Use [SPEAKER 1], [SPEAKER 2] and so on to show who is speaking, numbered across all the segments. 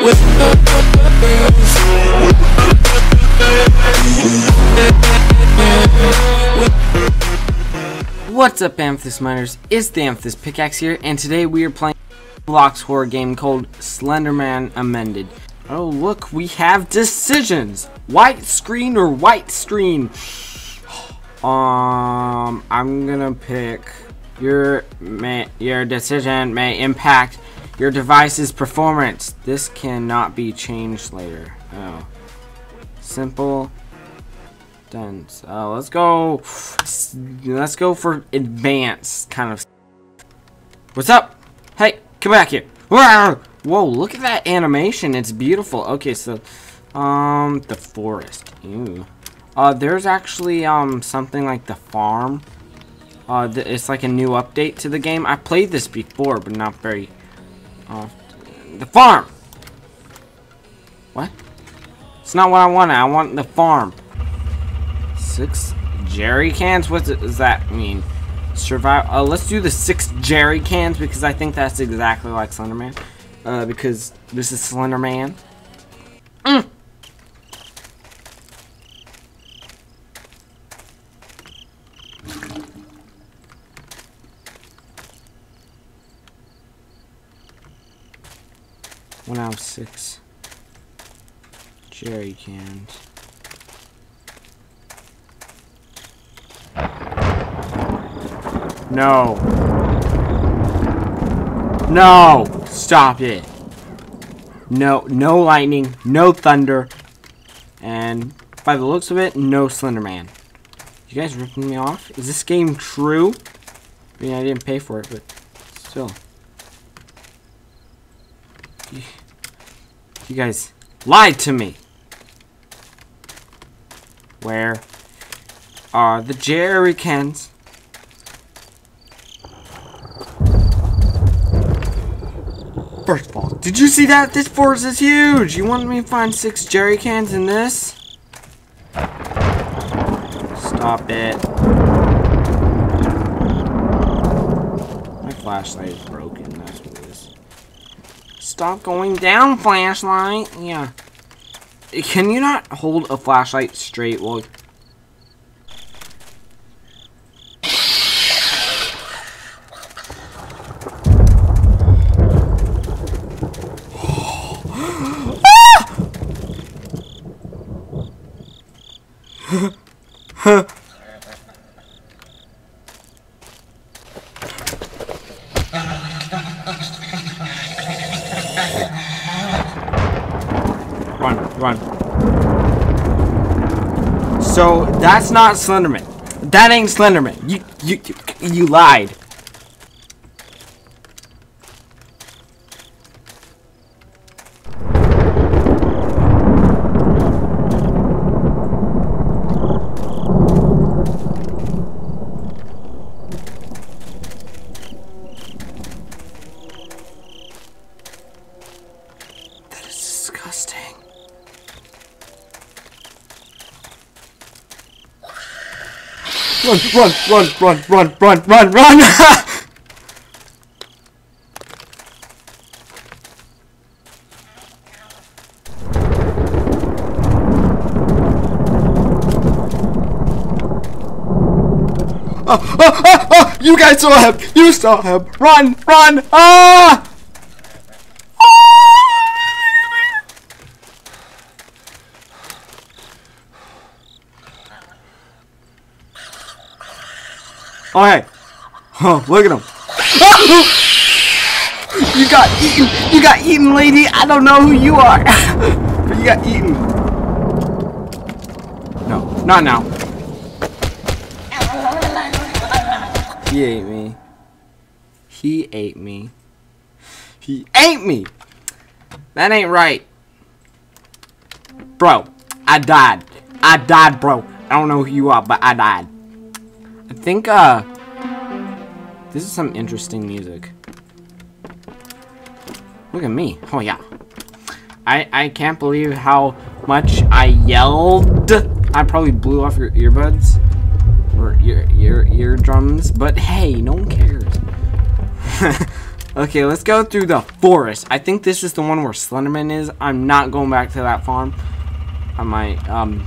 [SPEAKER 1] What's up Amethyst Miners, it's the Amethyst Pickaxe here, and today we are playing a Roblox horror game called Slenderman Amended. Oh look, we have decisions! White screen or white screen? Um, I'm gonna pick your may, your decision may impact your device's performance. This cannot be changed later. Oh. Simple. Done. So let's go. Let's go for advanced kind of. What's up? Hey, come back here. Whoa, look at that animation. It's beautiful. Okay, so, um, the forest. Ew. Uh, there's actually, um, something like the farm. Uh, th it's like a new update to the game. I played this before, but not very often. The farm! What? It's not what I wanted. I want the farm. Six jerry cans? What does that mean? Survive. Uh, let's do the six jerry cans because I think that's exactly like Slenderman. Uh, because this is Slenderman. Mm. One out of six jerry cans. No. No! Stop it. No, no lightning, no thunder, and by the looks of it, no Slenderman. You guys ripping me off? Is this game true? I mean, I didn't pay for it, but still. You guys lied to me. Where are the jerry cans? First of all, did you see that? This forest is huge! You wanted me to find six jerry cans in this? Stop it. My flashlight is broken, that's what it is. Stop going down, flashlight! Yeah. Can you not hold a flashlight straight while Run, run. So that's not Slenderman. That ain't Slenderman. You you you, lied. Run, run, run, run, run, run, run! Oh, oh, oh, oh, you guys saw him! You saw him! Run! Run! Ah! Oh hey! Oh, look at him! you got eaten! You got eaten, lady! I don't know who you are! but you got eaten! No, not now. He ate me. He ate me. He ate me! That ain't right. Bro, I died. I died, bro. I don't know who you are, but I died. I think, uh, this is some interesting music. Look at me. Oh, yeah. I, I can't believe how much I yelled. I probably blew off your earbuds. Or your, your eardrums. But hey, no one cares. Okay, let's go through the forest. I think this is the one where Slenderman is. I'm not going back to that farm. On my um,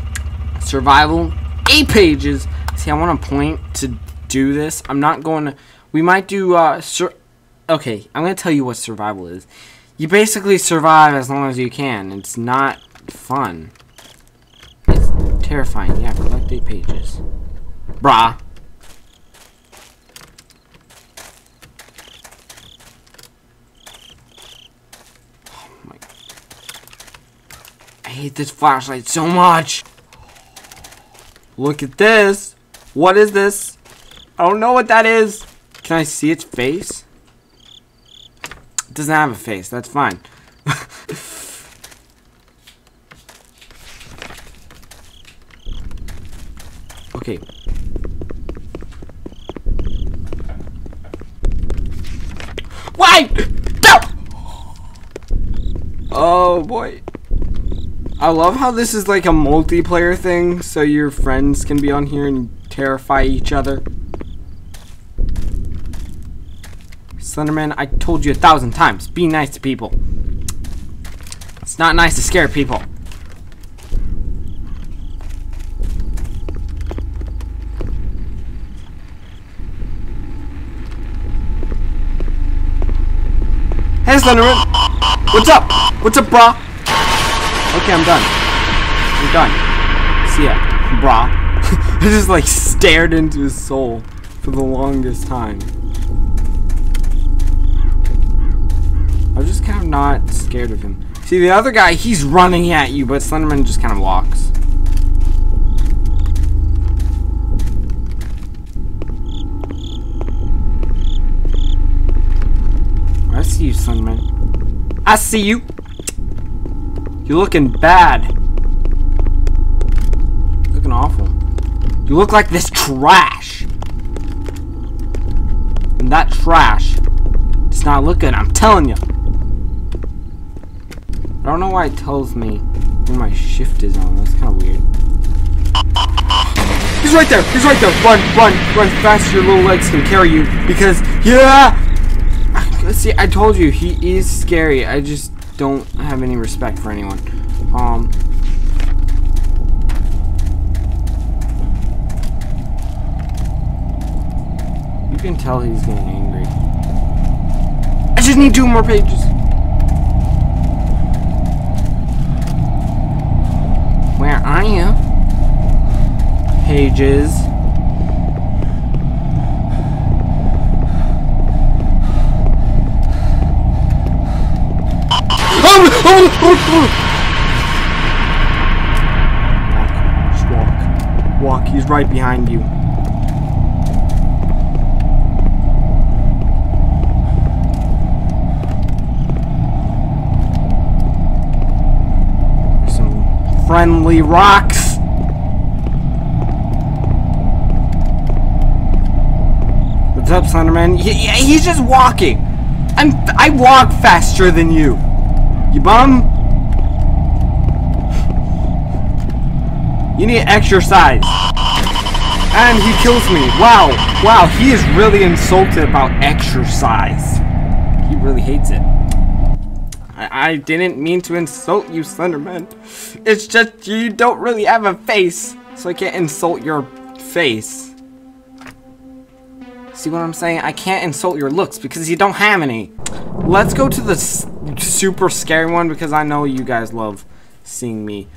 [SPEAKER 1] survival, eight pages. See, I want a point to do this. I'm not going to. We might do. Uh, okay, I'm going to tell you what survival is. You basically survive as long as you can. It's not fun. It's terrifying. Yeah, collect eight pages. Brah. Oh my. I hate this flashlight so much. Look at this. What is this? I don't know what that is. Can I see its face? It doesn't have a face. That's fine. okay. Why? No! Oh boy. I love how this is like a multiplayer thing, so your friends can be on here and terrify each other. Slenderman, I told you a thousand times, be nice to people. It's not nice to scare people. Hey Slenderman! What's up? What's up, brah? Okay, I'm done. I'm done. See ya, brah. I just like stared into his soul for the longest time. I'm just kind of not scared of him. See, the other guy, he's running at you, but Slenderman just kind of walks. I see you, Slenderman. I see you. You're looking bad. You're looking awful. You look like this trash. And that trash does not look good, I'm telling you. I don't know why it tells me when my shift is on. That's kind of weird. He's right there! He's right there! Run, run, run fast your little legs can carry you. Because, yeah! See, I told you, he is scary. I just don't have any respect for anyone. Um, you can tell he's getting angry. I just need two more pages. Where are you? Pages. Walk. Just walk. Walk. He's right behind you. Some friendly rocks. What's up, Slenderman? He, he's just walking. I'm I walk faster than you. You bum? You need exercise. And he kills me. Wow. Wow, he is really insulted about exercise. He really hates it. I, I didn't mean to insult you, Slenderman. It's just you don't really have a face. So I can't insult your face. See what I'm saying? I can't insult your looks because you don't have any. Let's go to the super scary one because I know you guys love seeing me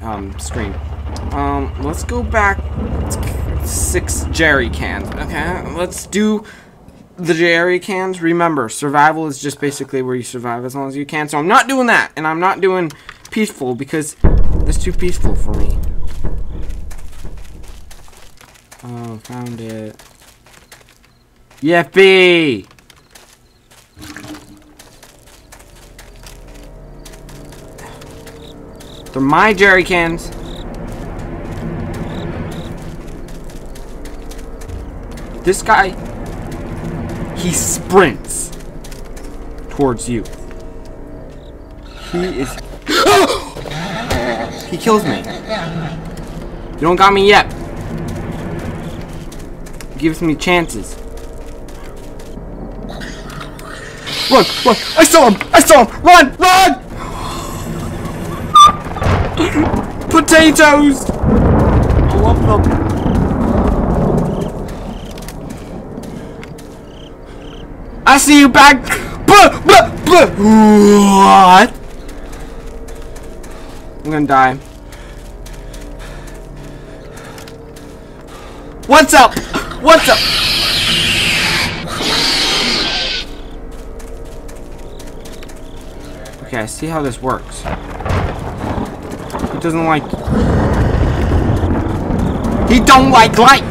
[SPEAKER 1] um, scream. Um, let's go back six jerry cans. Okay, let's do the jerry cans. Remember, survival is just basically where you survive as long as you can. So I'm not doing that, and I'm not doing peaceful because it's too peaceful for me. Oh, found it. Yippee! They're my jerry cans. This guy, he sprints towards you. He is... he kills me. You don't got me yet. He gives me chances. run, run! I saw him! I saw him! Run, run! Potatoes! I oh, love them. I see you back. Blah, blah, blah. What? I'm gonna die. What's up? What's up? Okay, I see how this works. He doesn't like... He don't like light!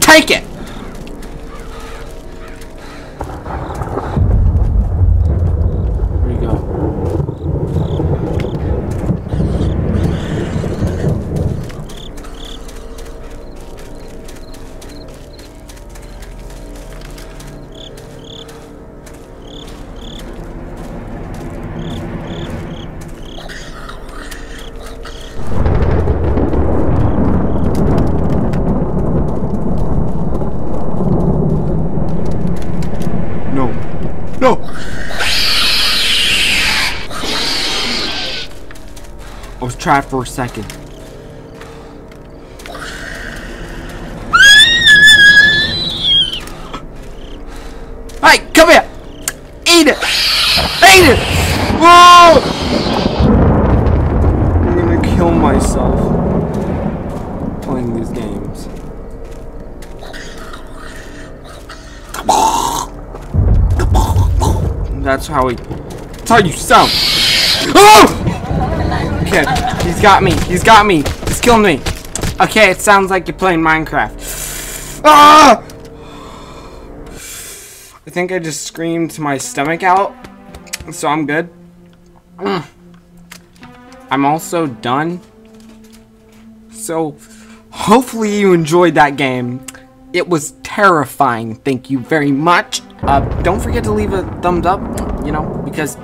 [SPEAKER 1] Take it! Was for a second. Hey, come here! Eat it! Eat it! Whoa! I'm gonna kill myself playing these games. That's how he. That's how you sound. Oh! He's got me. He's got me. He's killing me. Okay, it sounds like you're playing Minecraft. Ah! I think I just screamed my stomach out, so I'm good. Mm. I'm also done. So, hopefully you enjoyed that game. It was terrifying. Thank you very much. Uh, don't forget to leave a thumbs up, you know, because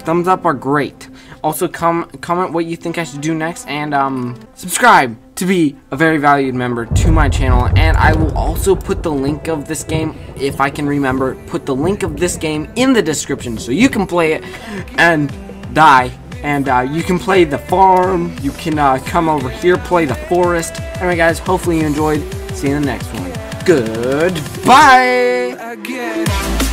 [SPEAKER 1] thumbs up are great. Also, com comment what you think I should do next, and um, subscribe to be a very valued member to my channel. And I will also put the link of this game, if I can remember, put the link of this game in the description so you can play it and die. And uh, you can play the farm. You can uh, come over here, play the forest. Anyway, guys, hopefully you enjoyed. See you in the next one. Goodbye.
[SPEAKER 2] again.